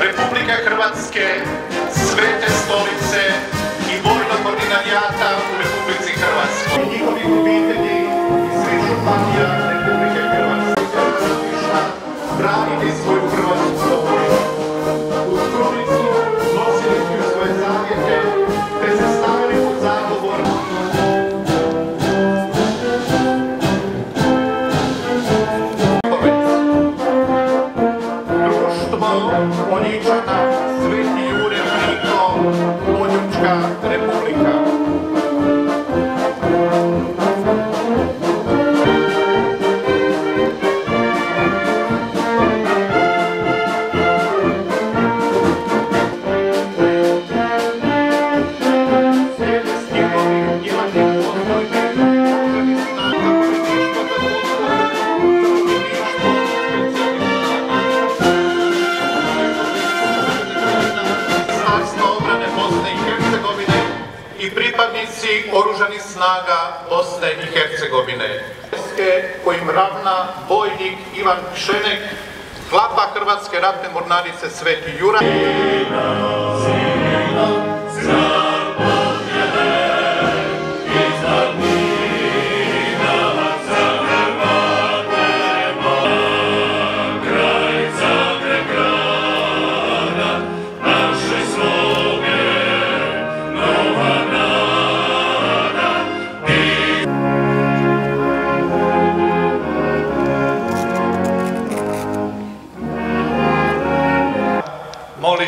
Republike Hrvatske, i pripadnici Oružanih snaga Bosne i Hercegovine. Kojim ravna bojnik Ivan Pšenek, klapa Hrvatske ratne mornarice Sveti Juraj.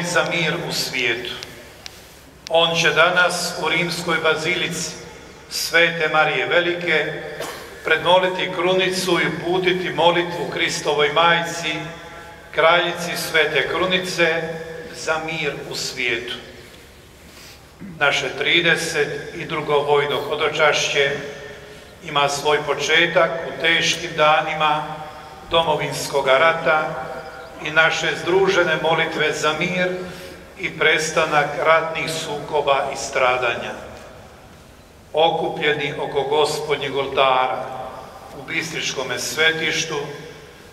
Za mir u svijetu. On će danas u rimskoj bazilici Svete Marije Velike predmoliti krunicu i uputiti molitvu Kristovoj majci, kraljici Svete Krunice za mir u svijetu. Naše 32. vojno hodočašće ima svoj početak u teškim danima domovinskog rata i naše združene molitve za mir i prestanak ratnih sukoba i stradanja. Okupljeni oko gospodnjeg oltara u Bistričkome svetištu,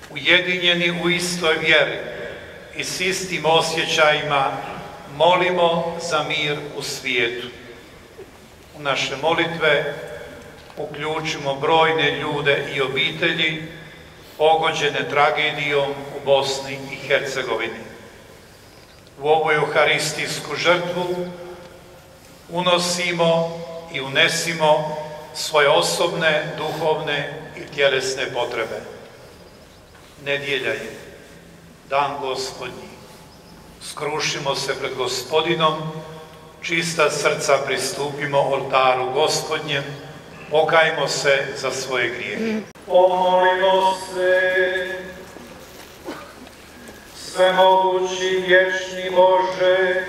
ujedinjeni u istoj vjeri i s istim osjećajima molimo za mir u svijetu. U naše molitve uključimo brojne ljude i obitelji pogođene tragedijom u Bosni i Hercegovini. U ovu euharistijsku žrtvu unosimo i unesimo svoje osobne, duhovne i tjelesne potrebe. Nedjelja je, dan gospodnji. Skrušimo se pred gospodinom, čista srca pristupimo oltaru gospodnjem, pokajmo se za svoje grijehe. Pomolimo se. Svemogući vječni Bože,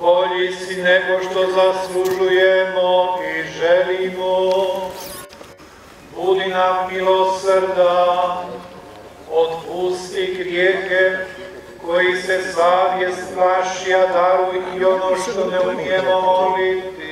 bolji si nego što zaslužujemo i želimo. Budi nam milosrdan, otpusti grijehe koji se savjest plaši, a daruj i ono što ne umijemo moliti.